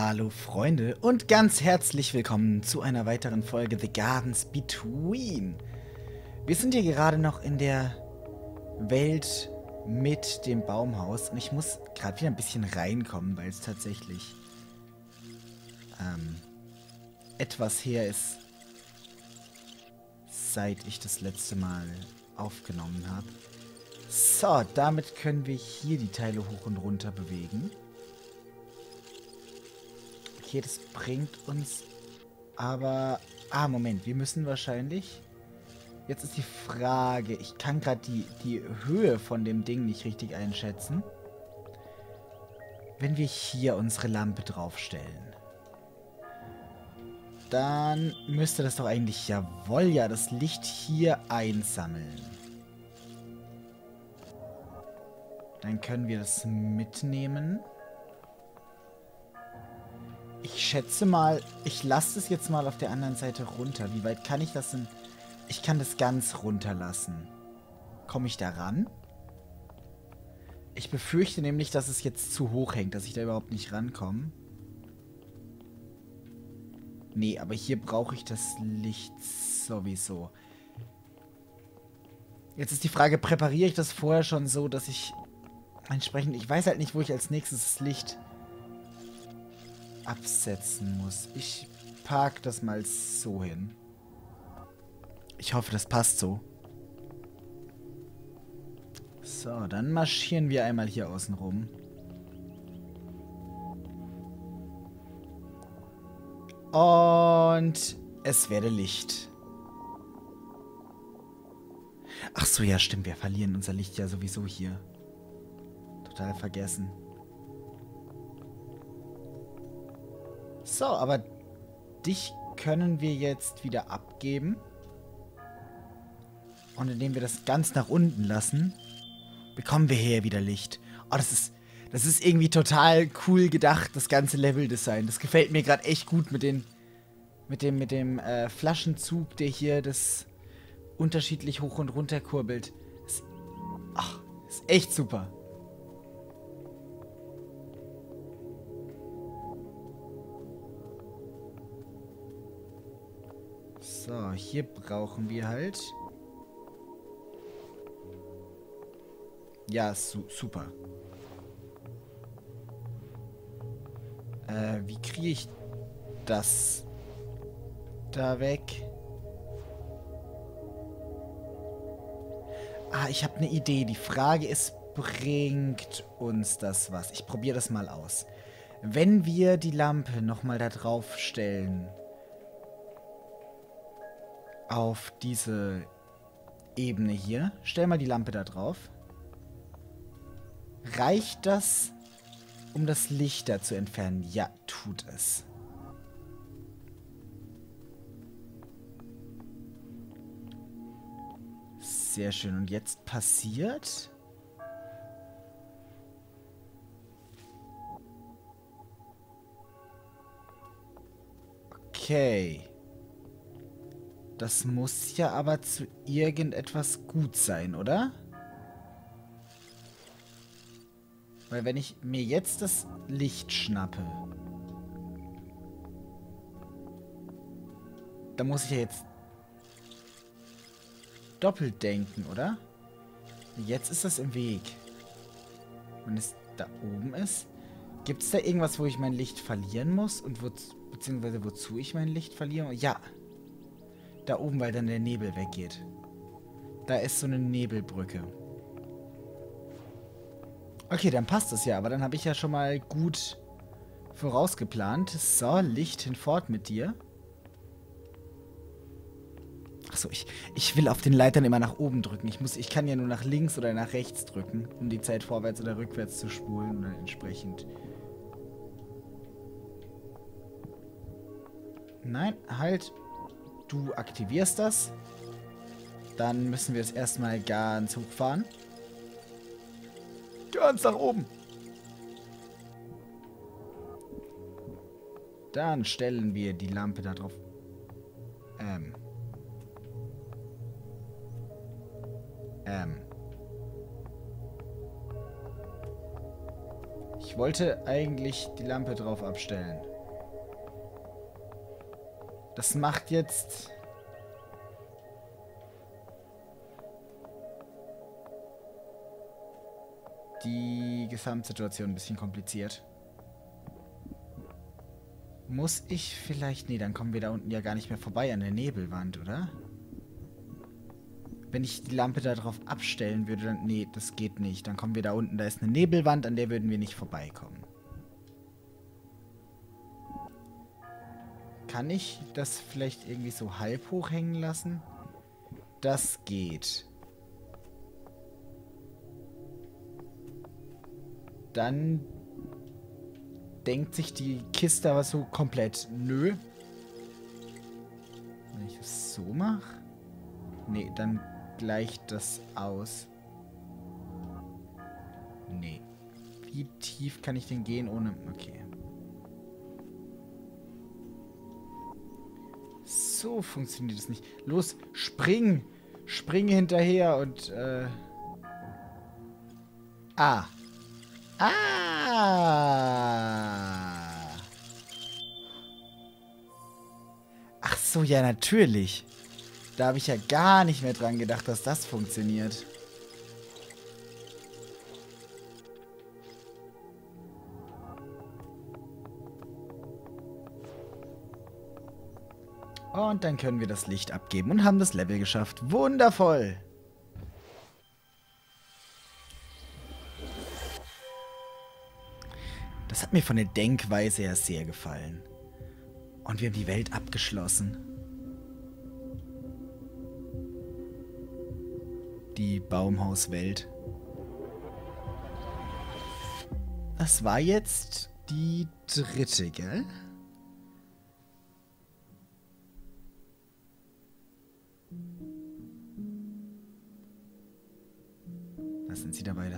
Hallo Freunde und ganz herzlich willkommen zu einer weiteren Folge The Gardens Between. Wir sind hier gerade noch in der Welt mit dem Baumhaus und ich muss gerade wieder ein bisschen reinkommen, weil es tatsächlich ähm, etwas her ist, seit ich das letzte Mal aufgenommen habe. So, damit können wir hier die Teile hoch und runter bewegen. Okay, das bringt uns aber... Ah, Moment. Wir müssen wahrscheinlich... Jetzt ist die Frage. Ich kann gerade die, die Höhe von dem Ding nicht richtig einschätzen. Wenn wir hier unsere Lampe draufstellen. Dann müsste das doch eigentlich... Jawohl, ja, das Licht hier einsammeln. Dann können wir das mitnehmen. Ich schätze mal, ich lasse es jetzt mal auf der anderen Seite runter. Wie weit kann ich das denn? Ich kann das ganz runterlassen. Komme ich da ran? Ich befürchte nämlich, dass es jetzt zu hoch hängt, dass ich da überhaupt nicht rankomme. Nee, aber hier brauche ich das Licht sowieso. Jetzt ist die Frage, präpariere ich das vorher schon so, dass ich entsprechend... Ich weiß halt nicht, wo ich als nächstes das Licht absetzen muss. Ich park das mal so hin. Ich hoffe, das passt so. So, dann marschieren wir einmal hier außen rum. Und es werde Licht. Ach so, ja, stimmt. Wir verlieren unser Licht ja sowieso hier. Total vergessen. So, aber dich können wir jetzt wieder abgeben. Und indem wir das ganz nach unten lassen, bekommen wir hier wieder Licht. Oh, das ist, das ist irgendwie total cool gedacht, das ganze Level-Design. Das gefällt mir gerade echt gut mit den, mit dem, mit dem äh, Flaschenzug, der hier das unterschiedlich hoch und runter kurbelt. Das, ach, ist echt super. So, hier brauchen wir halt... Ja, su super. Äh, wie kriege ich das da weg? Ah, ich habe eine Idee. Die Frage ist, bringt uns das was? Ich probiere das mal aus. Wenn wir die Lampe nochmal da drauf stellen auf diese Ebene hier. Stell mal die Lampe da drauf. Reicht das, um das Licht da zu entfernen? Ja, tut es. Sehr schön. Und jetzt passiert... Okay. Das muss ja aber zu irgendetwas gut sein, oder? Weil wenn ich mir jetzt das Licht schnappe, dann muss ich ja jetzt doppelt denken, oder? Jetzt ist das im Weg. Wenn es da oben ist, gibt es da irgendwas, wo ich mein Licht verlieren muss? Und wo, beziehungsweise wozu ich mein Licht verliere? Ja, da oben, weil dann der Nebel weggeht. Da ist so eine Nebelbrücke. Okay, dann passt es ja. Aber dann habe ich ja schon mal gut vorausgeplant. So, Licht hinfort mit dir. Achso, ich, ich will auf den Leitern immer nach oben drücken. Ich, muss, ich kann ja nur nach links oder nach rechts drücken, um die Zeit vorwärts oder rückwärts zu spulen oder entsprechend. Nein, halt. Du aktivierst das. Dann müssen wir es erstmal ganz hochfahren. Ganz nach oben. Dann stellen wir die Lampe da drauf. Ähm. Ähm. Ich wollte eigentlich die Lampe drauf abstellen. Das macht jetzt... die Gesamtsituation ein bisschen kompliziert. Muss ich vielleicht... Nee, dann kommen wir da unten ja gar nicht mehr vorbei an der Nebelwand, oder? Wenn ich die Lampe da drauf abstellen würde, dann... Nee, das geht nicht. Dann kommen wir da unten. Da ist eine Nebelwand, an der würden wir nicht vorbeikommen. Kann ich das vielleicht irgendwie so halb hochhängen lassen? Das geht. Dann denkt sich die Kiste aber so komplett, nö. Wenn ich es so mache? Nee, dann gleicht das aus. Nee. Wie tief kann ich denn gehen ohne... Okay. So funktioniert es nicht. Los, spring! Spring hinterher und, äh... Ah. Ah! Ach so, ja, natürlich. Da habe ich ja gar nicht mehr dran gedacht, dass das funktioniert. Und dann können wir das Licht abgeben und haben das Level geschafft. Wundervoll! Das hat mir von der Denkweise her sehr gefallen. Und wir haben die Welt abgeschlossen. Die Baumhauswelt. Das war jetzt die dritte, gell?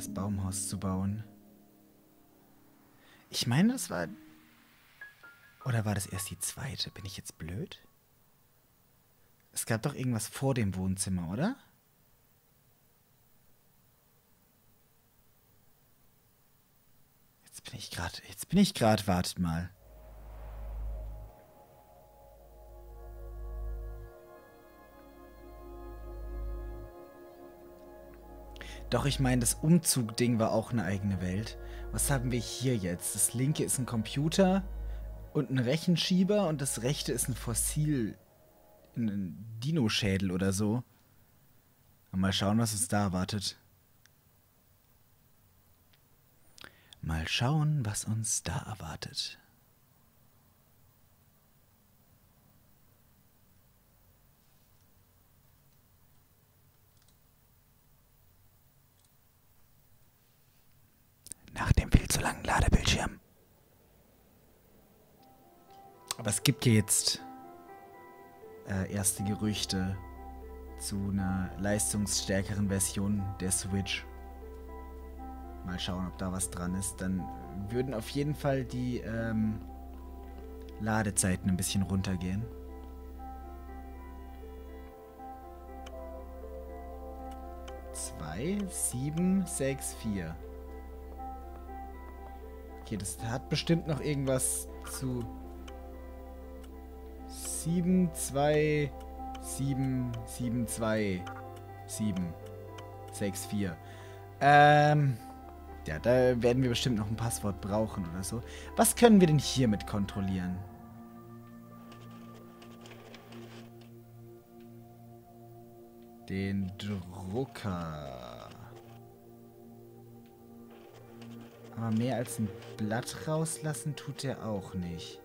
Das Baumhaus zu bauen. Ich meine, das war... Oder war das erst die zweite? Bin ich jetzt blöd? Es gab doch irgendwas vor dem Wohnzimmer, oder? Jetzt bin ich gerade... Jetzt bin ich gerade... Wartet mal. Doch, ich meine, das Umzug-Ding war auch eine eigene Welt. Was haben wir hier jetzt? Das linke ist ein Computer und ein Rechenschieber und das rechte ist ein Fossil, ein Dino-Schädel oder so. Mal schauen, was uns da erwartet. Mal schauen, was uns da erwartet. Nach dem viel zu langen Ladebildschirm. Aber es gibt ja jetzt äh, erste Gerüchte zu einer leistungsstärkeren Version der Switch. Mal schauen, ob da was dran ist. Dann würden auf jeden Fall die ähm, Ladezeiten ein bisschen runtergehen. Zwei, sieben, sechs, vier. Okay, das hat bestimmt noch irgendwas zu 7, 2, 7, 7, 2, 7, 6, 4. Ähm, ja, da werden wir bestimmt noch ein Passwort brauchen oder so. Was können wir denn hiermit kontrollieren? Den Drucker. Aber mehr als ein Blatt rauslassen tut er auch nicht.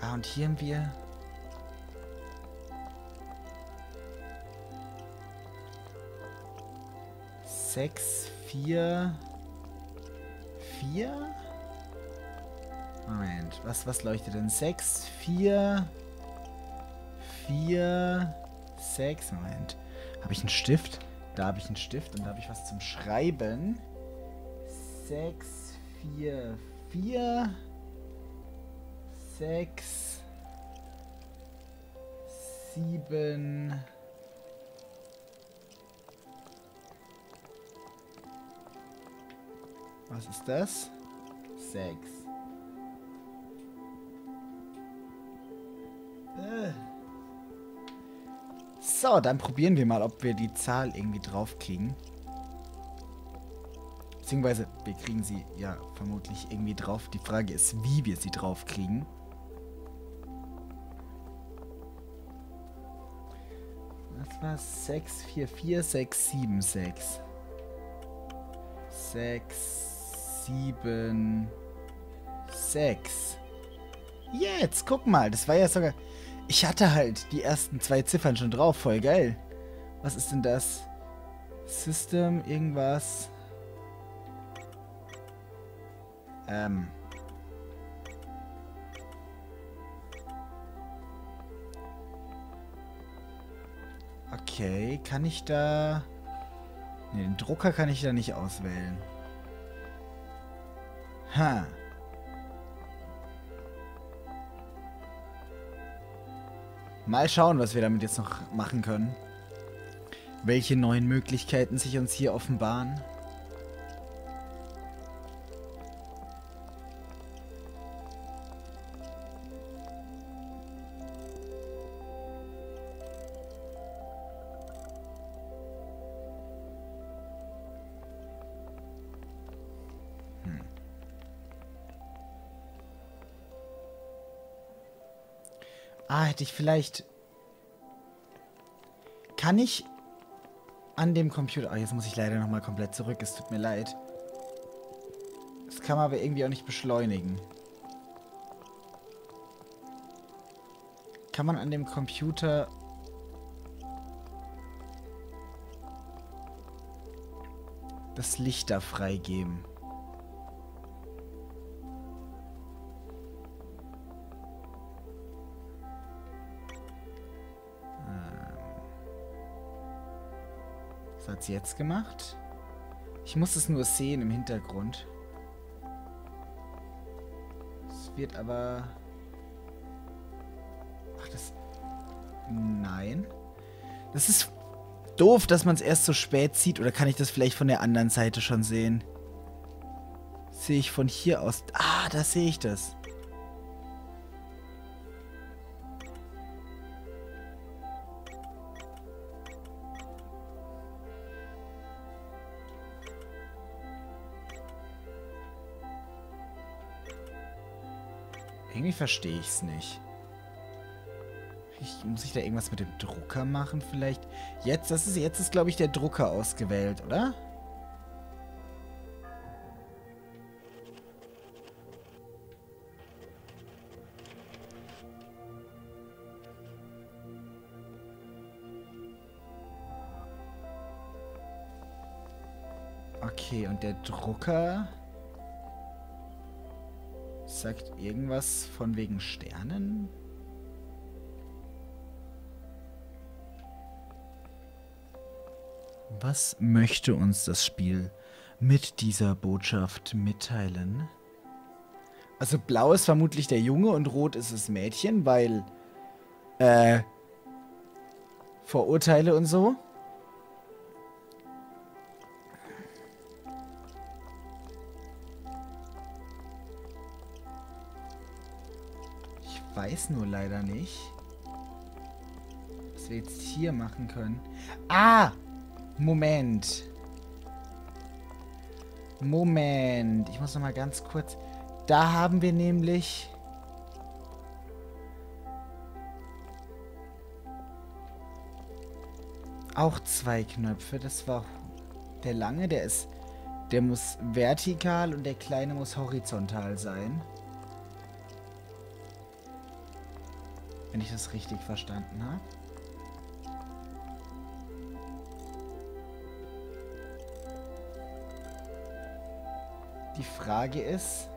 Ah, und hier haben wir... Sechs, vier... Vier? Moment, was, was leuchtet denn? 6, 4, 4, 6, Moment. Habe ich einen Stift? Da habe ich einen Stift und da habe ich was zum Schreiben. 6, 4, 4, 6, 7, 8. Was ist das? 6. So, dann probieren wir mal, ob wir die Zahl irgendwie draufkriegen. Beziehungsweise, wir kriegen sie ja vermutlich irgendwie drauf. Die Frage ist, wie wir sie draufkriegen. Was war 6, 4, 4, 6, 7, 6. 6, 7, 6. Jetzt, guck mal, das war ja sogar... Ich hatte halt die ersten zwei Ziffern schon drauf, voll geil. Was ist denn das? System, irgendwas... Ähm. Okay, kann ich da... Ne, den Drucker kann ich da nicht auswählen. Ha. Mal schauen, was wir damit jetzt noch machen können. Welche neuen Möglichkeiten sich uns hier offenbaren. Hätte ich vielleicht... Kann ich an dem Computer... Ah, jetzt muss ich leider nochmal komplett zurück. Es tut mir leid. Das kann man aber irgendwie auch nicht beschleunigen. Kann man an dem Computer... das Licht da freigeben? Jetzt gemacht? Ich muss es nur sehen im Hintergrund. Es wird aber... Ach, das... Nein. Das ist doof, dass man es erst so spät sieht. Oder kann ich das vielleicht von der anderen Seite schon sehen? Sehe ich von hier aus... Ah, da sehe ich das. Verstehe ich es nicht. Ich, muss ich da irgendwas mit dem Drucker machen vielleicht? Jetzt, das ist jetzt ist glaube ich der Drucker ausgewählt, oder? Okay, und der Drucker sagt irgendwas von wegen Sternen? Was möchte uns das Spiel mit dieser Botschaft mitteilen? Also blau ist vermutlich der Junge und rot ist das Mädchen, weil äh Vorurteile und so. Weiß nur leider nicht, was wir jetzt hier machen können. Ah! Moment. Moment. Ich muss noch mal ganz kurz... Da haben wir nämlich... Auch zwei Knöpfe. Das war der lange, der ist... Der muss vertikal und der kleine muss horizontal sein. Wenn ich das richtig verstanden habe. Die Frage ist...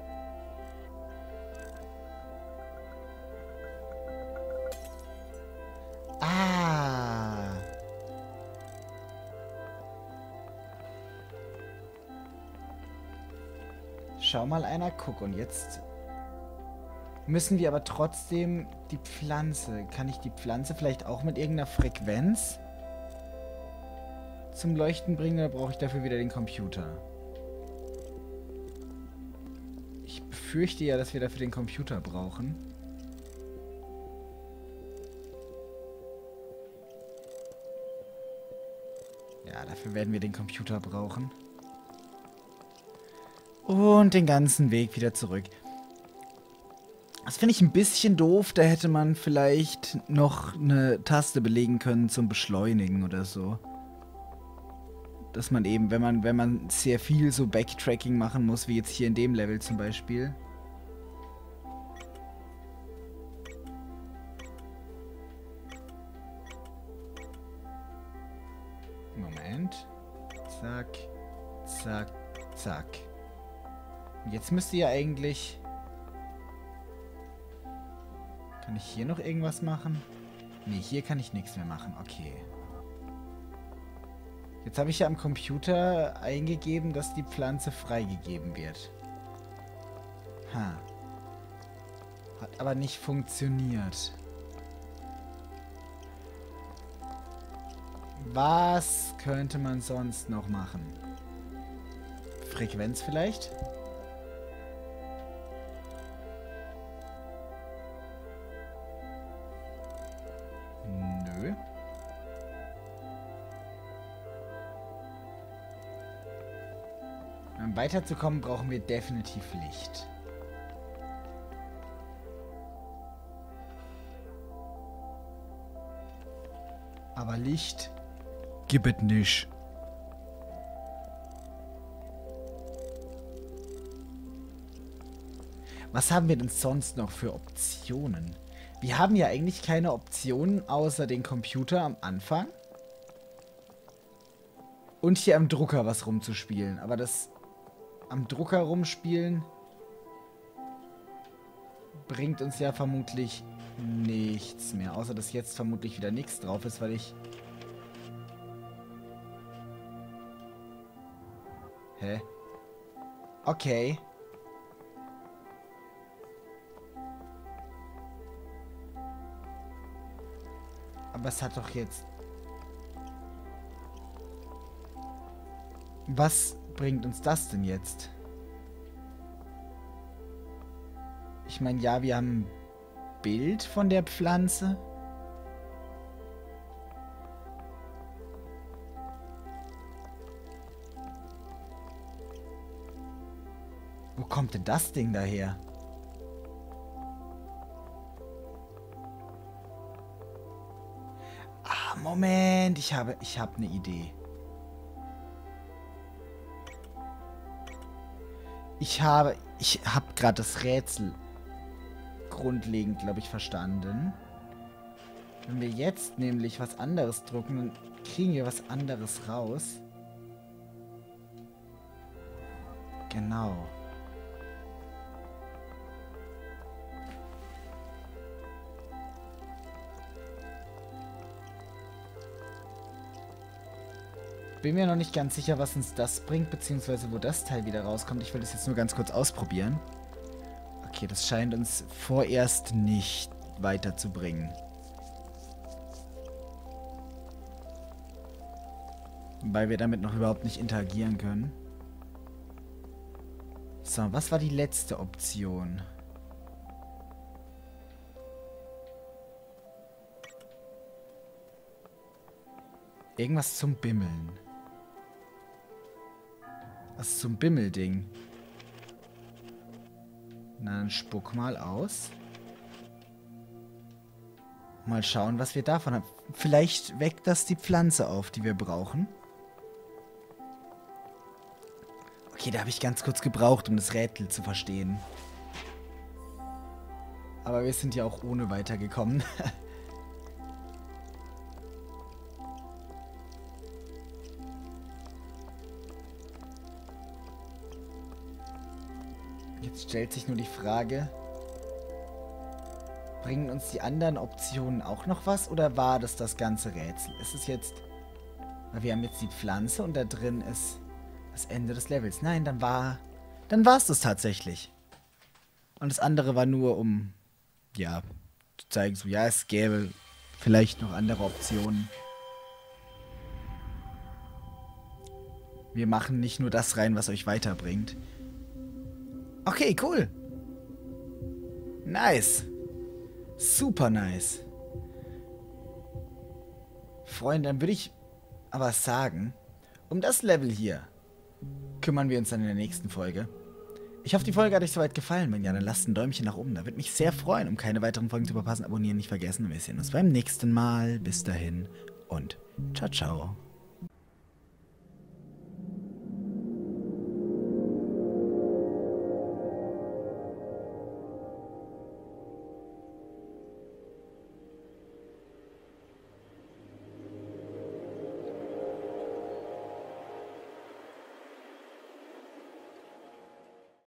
Ah! Schau mal einer, guck. Und jetzt Müssen wir aber trotzdem die Pflanze... Kann ich die Pflanze vielleicht auch mit irgendeiner Frequenz zum Leuchten bringen oder brauche ich dafür wieder den Computer? Ich befürchte ja, dass wir dafür den Computer brauchen. Ja, dafür werden wir den Computer brauchen. Und den ganzen Weg wieder zurück. Das finde ich ein bisschen doof. Da hätte man vielleicht noch eine Taste belegen können zum Beschleunigen oder so. Dass man eben, wenn man, wenn man sehr viel so Backtracking machen muss, wie jetzt hier in dem Level zum Beispiel. Moment. Zack, zack, zack. Jetzt müsste ja eigentlich... Kann ich hier noch irgendwas machen? Ne, hier kann ich nichts mehr machen. Okay. Jetzt habe ich ja am Computer eingegeben, dass die Pflanze freigegeben wird. Ha. Hat aber nicht funktioniert. Was könnte man sonst noch machen? Frequenz vielleicht? Um weiterzukommen, brauchen wir definitiv Licht. Aber Licht gibt es nicht. Was haben wir denn sonst noch für Optionen? Wir haben ja eigentlich keine Optionen außer den Computer am Anfang. Und hier am Drucker was rumzuspielen. Aber das am Drucker rumspielen bringt uns ja vermutlich nichts mehr. Außer, dass jetzt vermutlich wieder nichts drauf ist, weil ich... Hä? Okay. Aber es hat doch jetzt... Was bringt uns das denn jetzt? Ich meine, ja, wir haben ein Bild von der Pflanze. Wo kommt denn das Ding daher? Ah, Moment, ich habe, ich habe eine Idee. Ich habe, ich habe gerade das Rätsel grundlegend, glaube ich, verstanden. Wenn wir jetzt nämlich was anderes drucken, dann kriegen wir was anderes raus. Genau. Bin mir noch nicht ganz sicher, was uns das bringt, beziehungsweise wo das Teil wieder rauskommt. Ich will das jetzt nur ganz kurz ausprobieren. Okay, das scheint uns vorerst nicht weiterzubringen. Weil wir damit noch überhaupt nicht interagieren können. So, was war die letzte Option? Irgendwas zum Bimmeln. Was ein Bimmelding? Na, dann spuck mal aus. Mal schauen, was wir davon haben. Vielleicht weckt das die Pflanze auf, die wir brauchen. Okay, da habe ich ganz kurz gebraucht, um das Rätsel zu verstehen. Aber wir sind ja auch ohne weitergekommen. Jetzt stellt sich nur die Frage, bringen uns die anderen Optionen auch noch was oder war das das ganze Rätsel? Ist es jetzt, weil wir haben jetzt die Pflanze und da drin ist das Ende des Levels. Nein, dann war, dann war es das tatsächlich. Und das andere war nur, um, ja, zu zeigen, so, ja, es gäbe vielleicht noch andere Optionen. Wir machen nicht nur das rein, was euch weiterbringt. Okay, cool. Nice. Super nice. Freunde, dann würde ich aber sagen, um das Level hier kümmern wir uns dann in der nächsten Folge. Ich hoffe, die Folge hat euch soweit gefallen. Wenn ja, dann lasst ein Däumchen nach oben. Da würde mich sehr freuen. Um keine weiteren Folgen zu verpassen, abonnieren nicht vergessen. Wir sehen uns beim nächsten Mal. Bis dahin und ciao, ciao.